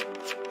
you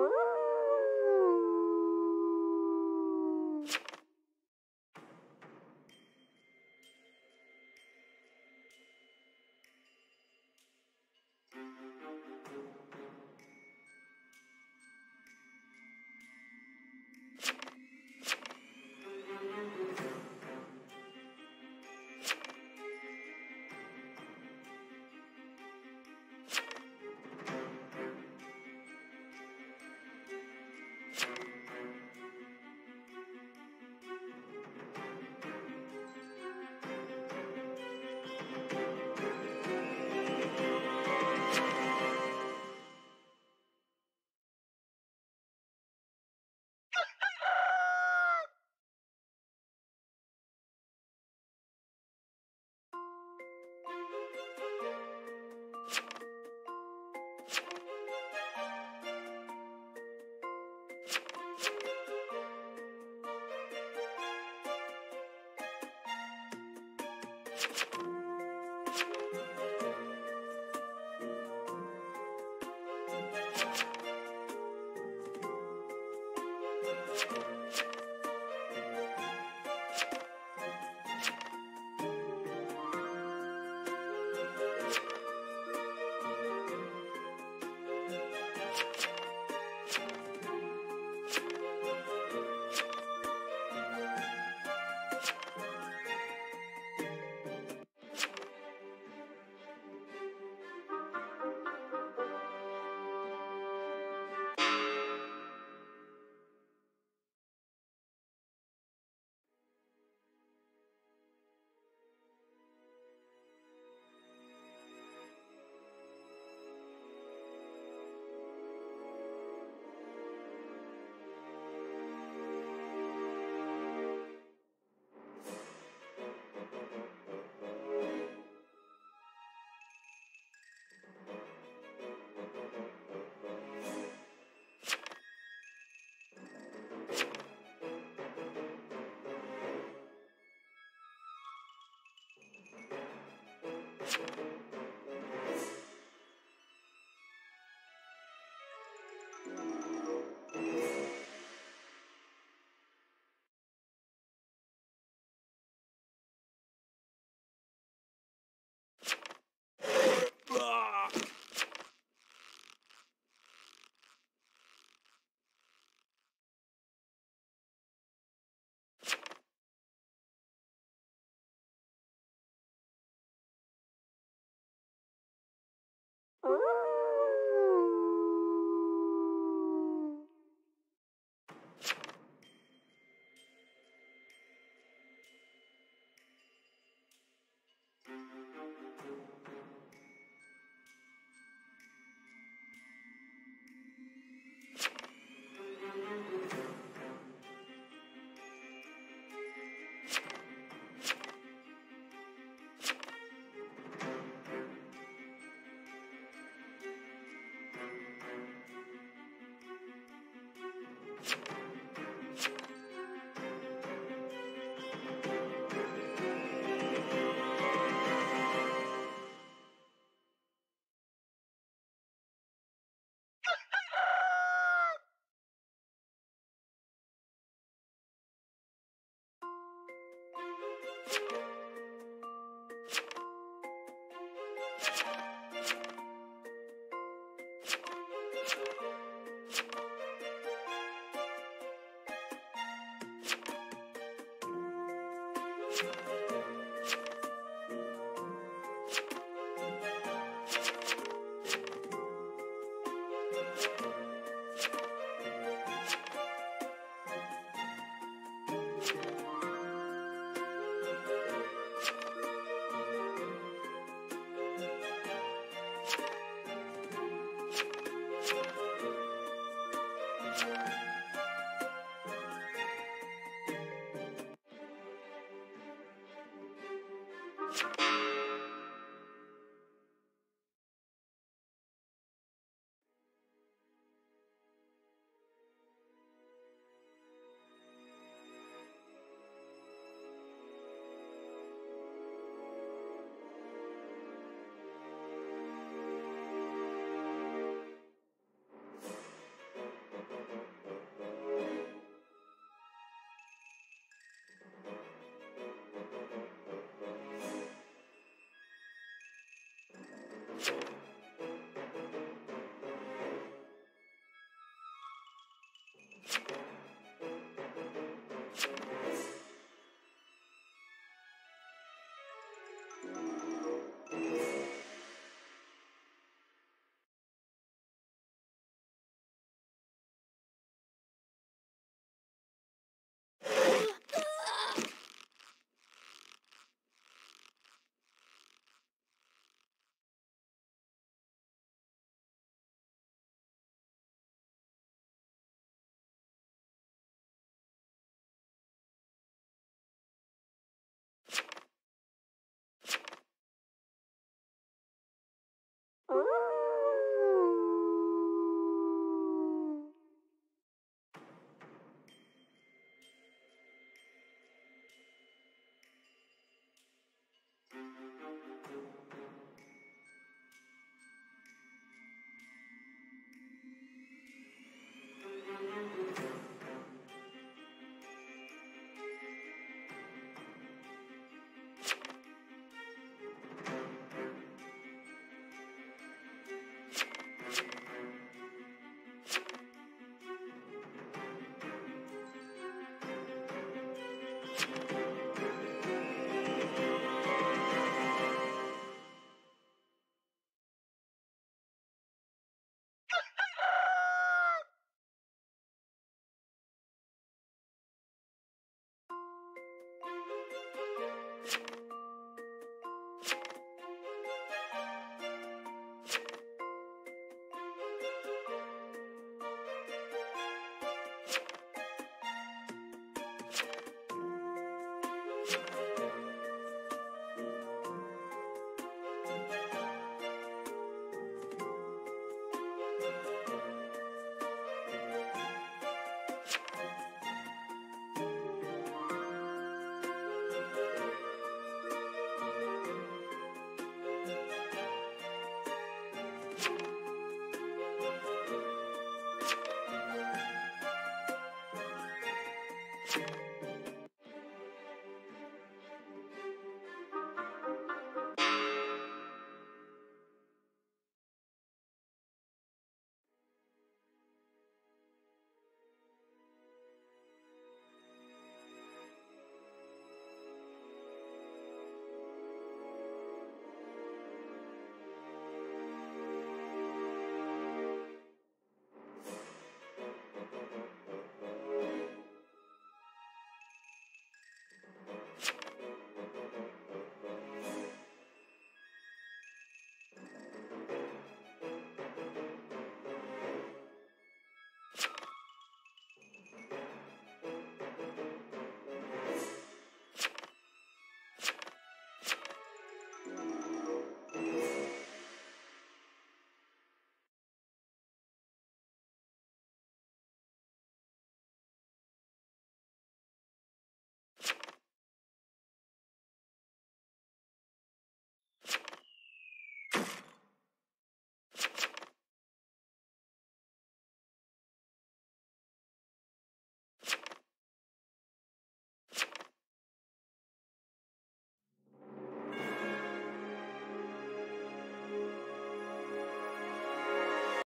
Ooh. you Huh? Ooh.